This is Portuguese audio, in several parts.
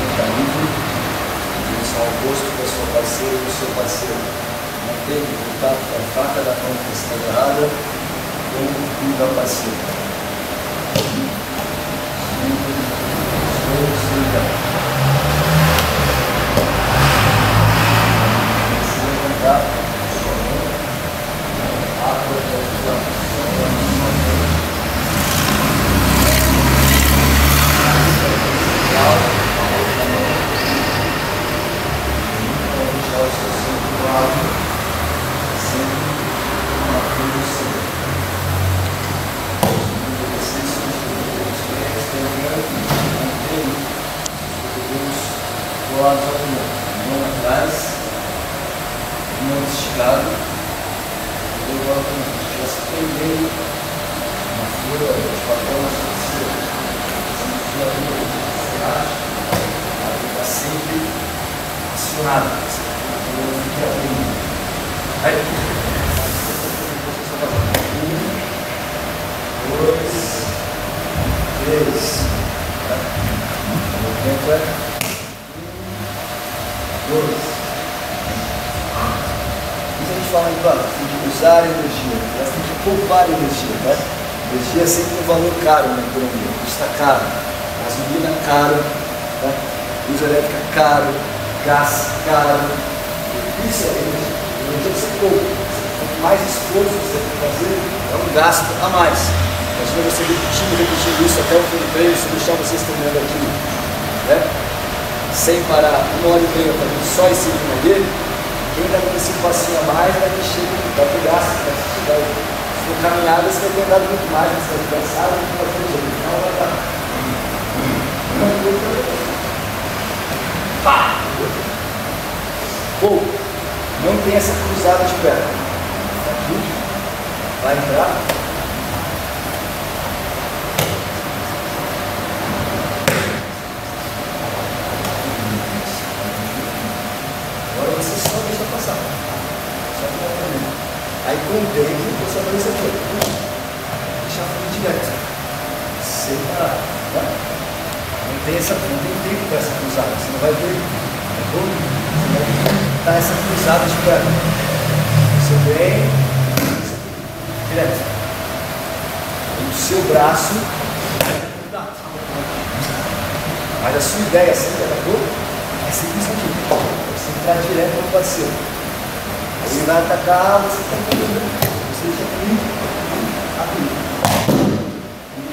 que está livre ao rosto da sua parceira e do seu parceiro. Mantém o contato com a faca da mão que está agarrada com o punho da parceira. nós assim, nos encontramos. Sempre, solta, caro na economia, custa caro. Gasolina caro, né? luz elétrica caro, gás caro. Isso é energia. Energia você pouco. Quanto mais esforço você tem que fazer, é um gasto a mais. Imagina você repetindo, repetindo isso até o fim do treino, se deixar vocês terminando aqui, né? Sem parar uma hora e meia fazendo só esse ritmo ali, quem dá esse passinho a mais vai mexer com o próprio gasto, vai chegar por caminhada você vai ter andado muito mais, você vai cansado, não vai ter jeito. Então vai estar. Pá! Ou, não tem essa cruzada de perna. Vai entrar. Agora você só deixa passar. Só que vai Aí com o tempo você vai isso aqui. Deixa a frente direto. Sem parar. Tá? Não tem essa não tem tempo para essa cruzada. Você não vai ver. Tá bom? Você vai dar essa cruzada de perna. Você vem. Direto. O seu braço. Mas a sua ideia sempre, tá bom? É sempre isso aqui. Você entrar direto no parceiro. Ele vai atacar, você está fazendo. Você deixa aqui, aqui.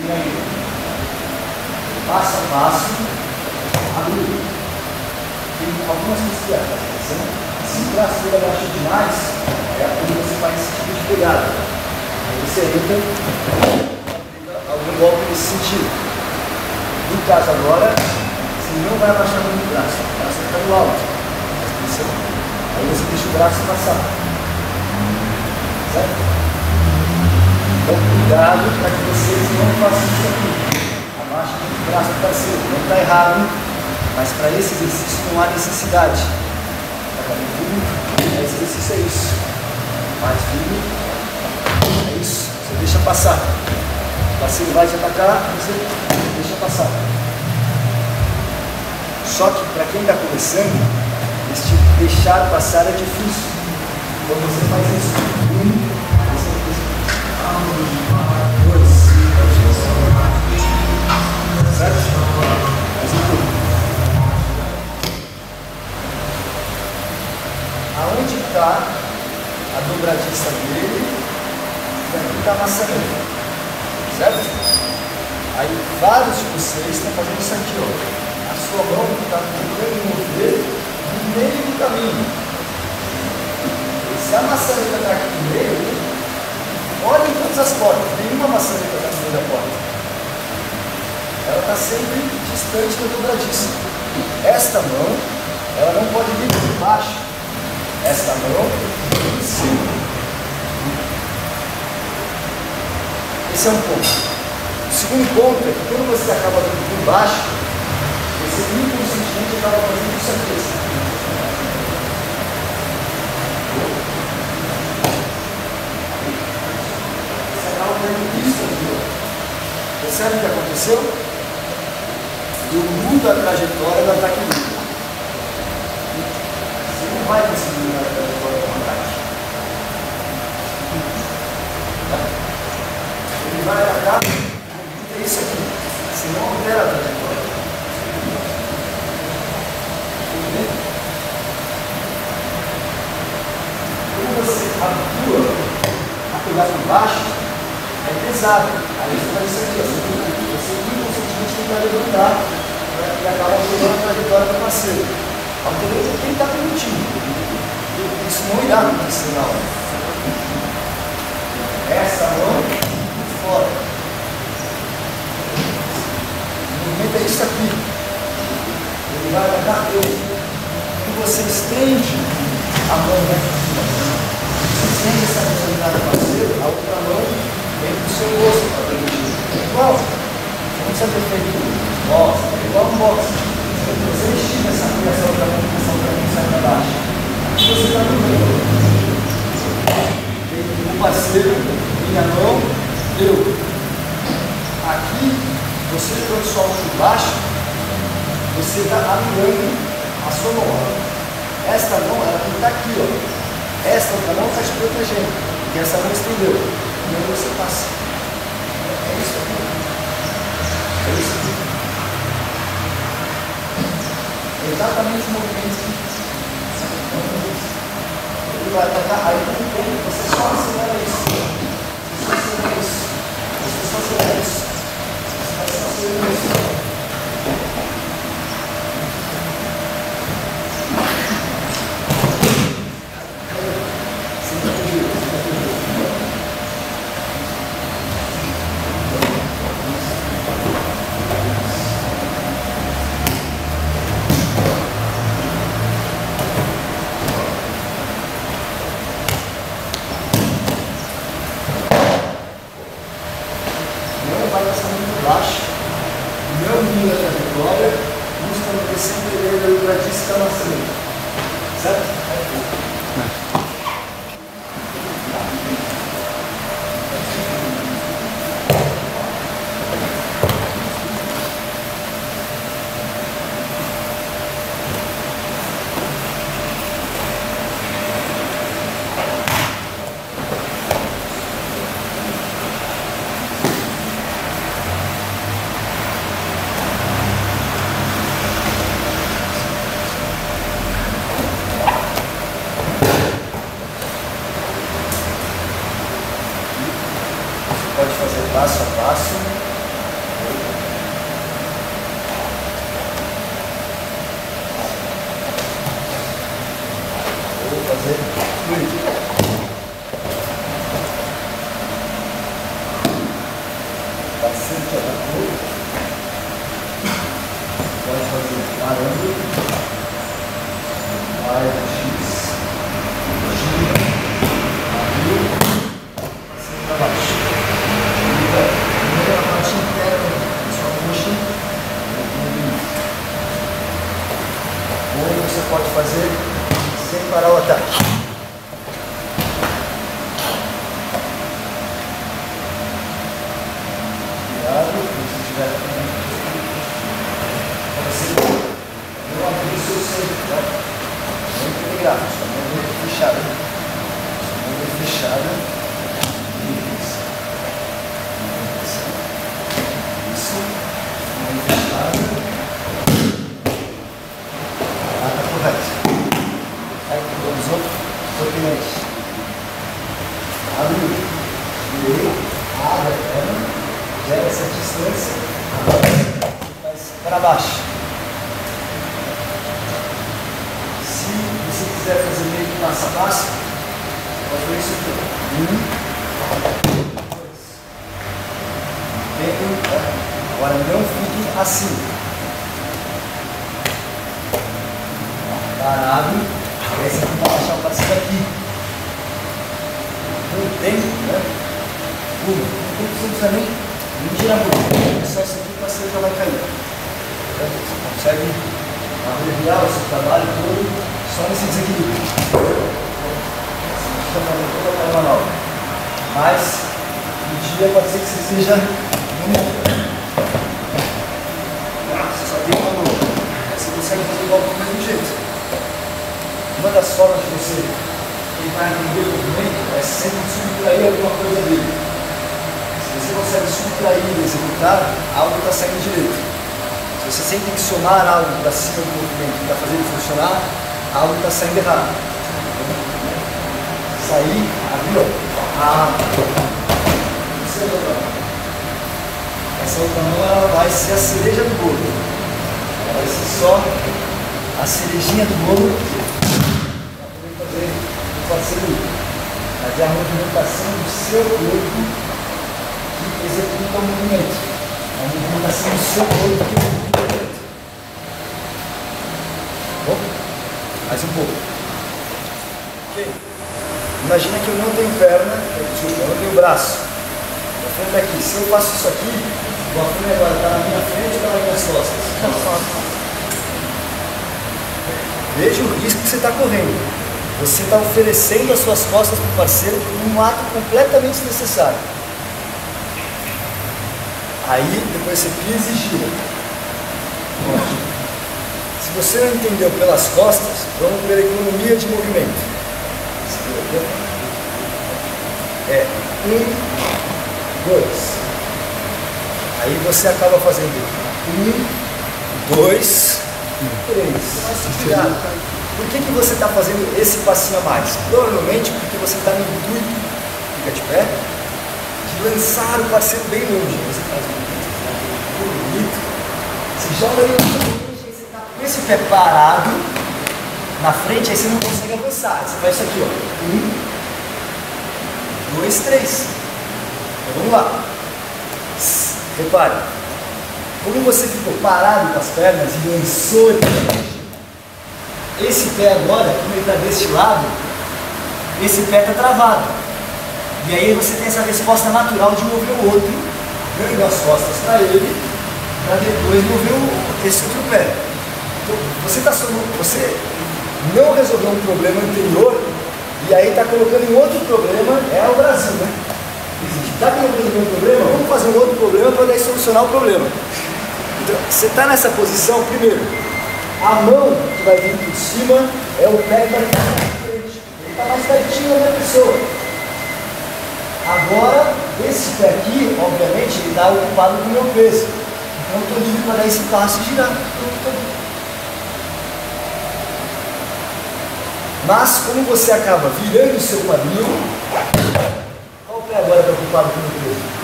E aí. Passo a passo, abrir. Tem algumas que acontecem. Se o dele abaixar demais, é quando você faz esse tipo de pegada. Aí você entra algum golpe nesse sentido. No caso agora, você não vai abaixar muito o braço, o braço ficar no alto. Aí você deixa o braço passar. Certo? Então cuidado para que vocês não façam isso aqui. Abaixa o braço do parceiro. Não está errado, mas para esse exercício não há necessidade. Tá Esse exercício é isso. Mais firme. É isso. Você deixa passar. O parceiro vai te atacar, você deixa passar. Só que para quem está começando, deixar passar é difícil. Então você faz isso. Um, você faz Aonde está a dobradiça dele? E aqui está a maçaneta. Certo? Aí vários de vocês estão fazendo isso aqui, ó. A sua mão está tentando mover no meio caminho. E se a maçaneta está aqui no meio, olhem todas as portas, nenhuma maçaneta está no meio da porta. Ela está sempre distante da dobradiça. Esta mão, ela não pode vir por baixo. Esta mão, em cima. Esse é um ponto. O segundo ponto é que quando você acaba vindo por baixo, você inconscientemente acaba fazendo isso aqui. Percebe o que aconteceu? Eu mudo a trajetória ataque livre. Você não vai conseguir mudar a trajetória do ataque. Ele vai atacar, é isso aqui. Você não altera a trajetória. Quando você atua a pegar por baixo, é pesado. Aí você faz isso aqui, ó. Você inconscientemente tentar levantar né, e acaba mudando a trajetória do parceiro. Alternando o que ele está permitindo. Isso não irá acontecer na hora. Essa mão fora. O movimento é isso aqui. Ele vai atacar eu. E você estende a mão né? Você estende essa responsabilidade do parceiro, a outra mão vem para o seu rosto para permitir. Igual não precisa ter feito é igual um boxe. Você estica essa criação da comunicação para quem sai para baixo. Aqui você está no meio. Um parceiro, minha mão, eu. Aqui, você trouxe só por baixo, você está anulando a sua mão. Esta mão, ela tem que estar aqui, ó. Esta outra mão está te protegendo, porque essa mão estendeu. E aí você passa. É isso aqui. Exatamente o movimento ele vai atacar. Aí com o tempo você só acelera isso. Você só acelera isso. Você só acelera isso. Você só acelera isso. seja Você só tem uma boa. Você consegue fazer igual do mesmo jeito. Uma das formas de você tentar entender o movimento é sempre subtrair alguma coisa dele. Se você consegue subtrair e executar, algo está saindo direito. Se você sempre tem que somar algo para cima do movimento para fazer ele funcionar, algo está saindo errado. Sair, abriu. Ah, você é mão ela vai ser a cereja do bolo. Ela vai ser só a cerejinha do bolo para poder fazer o parceiro. Fazer a movimentação do seu corpo que executa o movimento. A movimentação do seu corpo que executa o movimento. Bom, mais um pouco. Ok. Imagina que eu não tenho perna, eu não tenho braço. Está aqui. Se eu faço isso aqui, o Afone agora está na minha frente ou está nas minhas costas? Veja o risco que você está correndo. Você está oferecendo as suas costas para o parceiro um ato completamente desnecessário. Aí depois você pisa e gira. Se você não entendeu pelas costas, vamos ver a economia de movimento. É um, dois. Aí você acaba fazendo um, dois, três. Por que, que você está fazendo esse passinho a mais? Provavelmente porque você está no intuito, fica de pé, de lançar o parceiro bem longe. Você faz um bonito. Você joga ele você está com esse pé parado na frente, aí você não consegue avançar. Você faz isso aqui, ó. Um, dois, três. Então vamos lá. Repare. Como você ficou parado com as pernas e lançou ele esse pé agora, como ele está deste lado, esse pé está travado. E aí você tem essa resposta natural de mover o outro, dando as costas para ele, para depois mover esse outro pé. Então, você, tá, você não resolveu um problema anterior e aí está colocando em outro problema, é o Brasil, né? Está resolvendo um problema, vamos fazer um outro problema para daí solucionar o problema. Então, você está nessa posição, primeiro, a mão que vai vir por cima é o pé que vai ficar na frente. Ele está mais pertinho da pessoa. Agora, esse pé aqui, obviamente, ele está ocupado com o meu peso. Então eu estou livre para dar esse passo e girar. Mas como você acaba virando o seu quadril, agora está ocupado com o peso?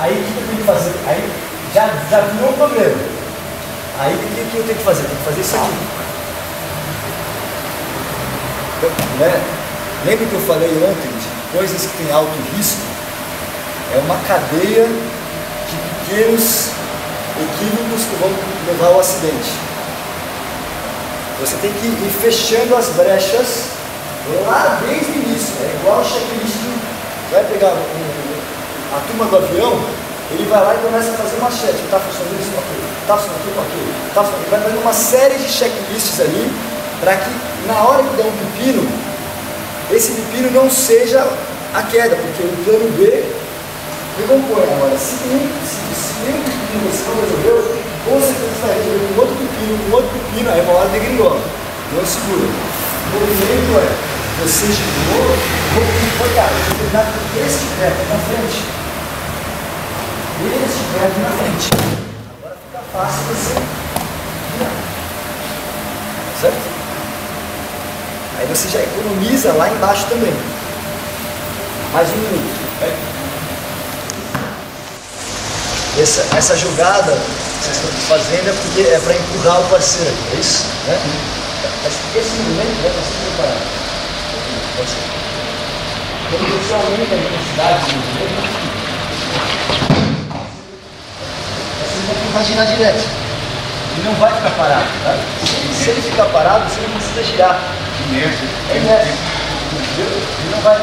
Aí o que eu tenho que fazer? Aí já, já virou um problema. Aí o que, eu tenho que fazer? Tenho que fazer isso aqui. Então, né? Lembra que eu falei ontem de coisas que têm alto risco? É uma cadeia de pequenos equívocos que vão levar ao acidente. Você tem que ir fechando as brechas lá desde o início. É igual o checklist. Vai pegar a turma do avião, ele vai lá e começa a fazer uma check. Está funcionando isso? Ok. Está funcionando aquilo? Ok. Está funcionando. Ele vai fazendo uma série de checklists ali para que na hora que der um pepino, esse pepino não seja a queda, porque o plano B recompõe. Agora, se nem, se, pepino você não resolveu, com certeza vai resolver com outro pepino, com outro pepino, aí uma hora degringola. Não segura. O movimento é, você girou, olhar, vou terminar com este pé na frente estiver aqui na frente. Agora fica fácil você virar. Certo? Aí você já economiza lá embaixo também. Mais um minuto. Essa, essa jogada que vocês estão fazendo é porque é para empurrar o parceiro, é isso? Né? Mas esse movimento é para se preparar. Ser. Quando você aumenta a intensidade do movimento, vai girar direto. Ele não vai ficar parado. Tá? Se ele ficar parado, você não precisa girar. Inércia. É inércia. Ele não vai,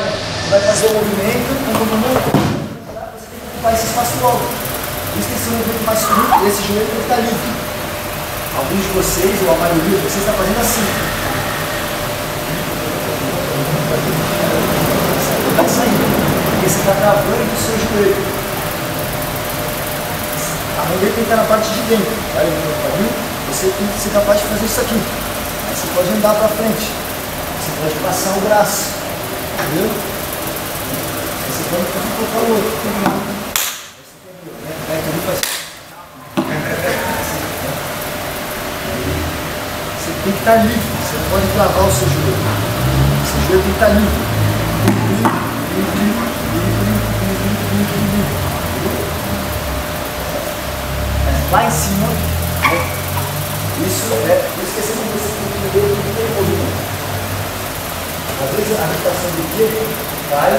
vai fazer o movimento, o movimento, você tem que ocupar esse espaço logo. Por isso que um movimento mais curto e esse joelho tem que estar livre. Alguns de vocês, ou a maioria de vocês, está fazendo assim. Está saindo. Porque você está travando o seu joelho. mão dele tem que estar na parte de dentro. Tá quadril, você tem que ser capaz de fazer isso aqui. Aí você pode andar para frente. Você pode passar o braço. Entendeu? Você pode colocar o outro. Aí você faz. Você tem que estar livre. Você não pode travar o seu joelho. Que estar livre. Lá em cima, né? isso é, que esse você tem que entender o que tem movimento. Às vezes a agitação do pé cai,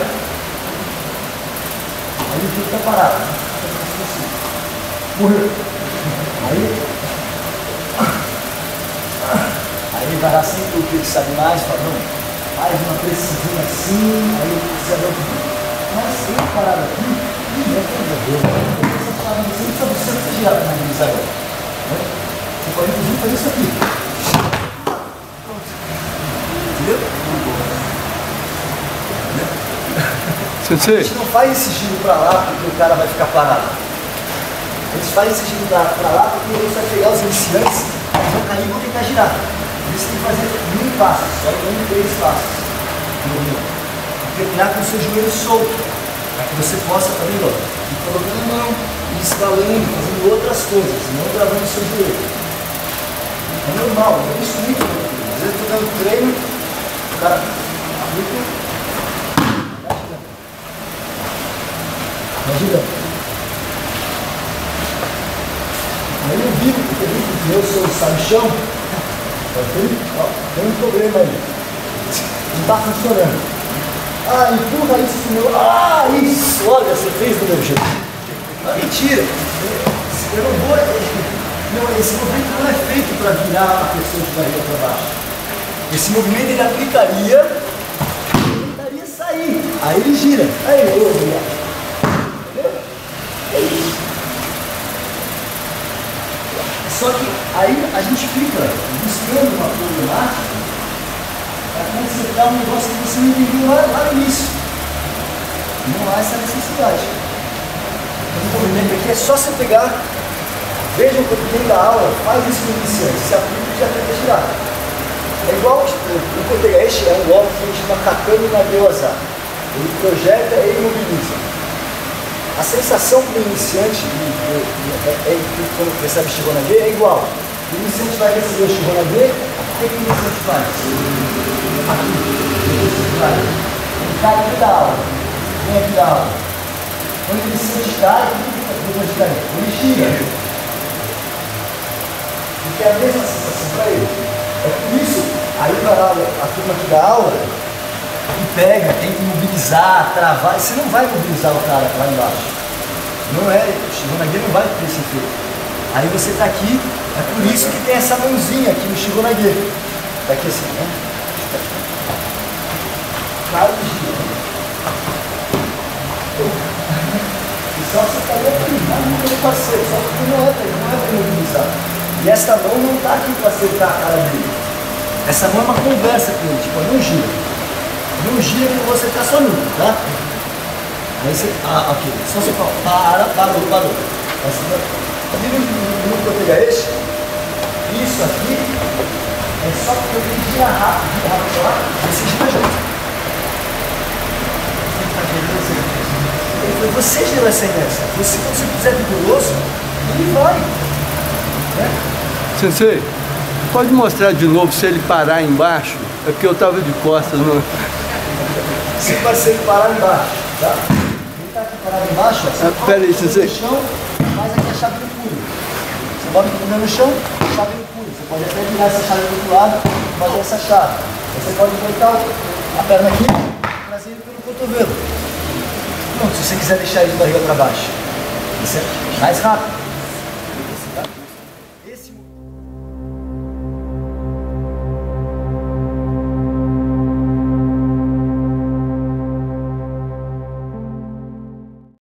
aí o pé está parado. Né? Morreu. Aí, aí vai lá sempre o que sabe mais, fala, não, faz uma precisão assim, aí precisa ver o que. Mas sempre parado aqui, não é verdadeiro você não precisa, você precisa girar para analisar agora. Né? Você pode inclusive fazer isso aqui. Entendeu? Sensei. A gente não faz esse giro para lá porque o cara vai ficar parado. A gente faz esse giro para lá porque a gente vai pegar os iniciantes, eles vão cair e vão tentar girar. Por isso tem que fazer passos, só um, três passos. Terminar com o seu joelho solto, para que você possa também, ó, ir colocando a mão, escalando, fazendo outras coisas, não gravando o seu joelho. É normal, eu isso muito. Às vezes eu estou dando treino, o cara aplica, vai girando. Vai girando. Aí eu vi porque o meu seu chão, ó, tem um problema aí. Não está funcionando. Ah, empurra isso meu. Ah, isso! Olha, você fez do meu jeito. Não, mentira. Eu não vou. Não, esse movimento não é feito para virar a pessoa de barriga para baixo. Esse movimento ele aplicaria, ele tentaria sair. Aí ele gira. Aí, ô, Entendeu? É isso. Só que aí a gente fica buscando uma problemática para consertar um negócio que você não entendeu lá, lá no início. Não há essa necessidade. Esse movimento aqui é só você pegar, vejam quando quem dá aula, faz isso no iniciante, se aplica e já tenta girar. É igual, o Kotegaeshi é um golpe que a gente chama Kakami na Gyoza. Ele projeta e imobiliza. A sensação para o iniciante, é, é, quando recebe Shigonage, é igual. O iniciante vai receber o Shigonage, o que, que o iniciante faz? Aqui, ele cai aqui da aula, vem aqui da aula. Quando ele se distrai, depois de cair, ele gira. Porque é a mesma sensação para ele. É por isso, aí vai lá a turma que dá aula e pega, tem que mobilizar, travar. Você não vai mobilizar o cara lá embaixo. Não é, Shigonagi não vai ter esse efeito. Aí você está aqui, é por isso que tem essa mãozinha aqui no Shigonagi. Está aqui assim, né? Claro que. Só você estaria privando do parceiro, só que não é, não é para mobilizar. E esta mão não está aqui para acertar a cara dele. Essa mão é uma conversa com ele, tipo, não gira. Não gira que você está só nu, tá? Aí você, ah, ok. Só você fala, para, parou, parou. Aí você vai, vira no que eu pegar esse, isso aqui é só porque eu tenho que girar rápido, girar rápido, lá, você gira junto. Você você gerou essa inércia. Você, quando você quiser vigoroso, ele vai. Né? Sensei, pode mostrar de novo se ele parar embaixo? É porque eu estava de costas. No... Se o parceiro parar embaixo, tá? Parado embaixo, ó, você ah, pera aí, no chão, faz aqui a chave do punho. Você bota o punho no chão, chave do punho. Você pode até virar essa chave do outro lado e fazer essa chave. Você pode botar a perna aqui, trazer ele pelo cotovelo. Pronto, se você quiser deixar ele de barriga para baixo, isso é mais rápido.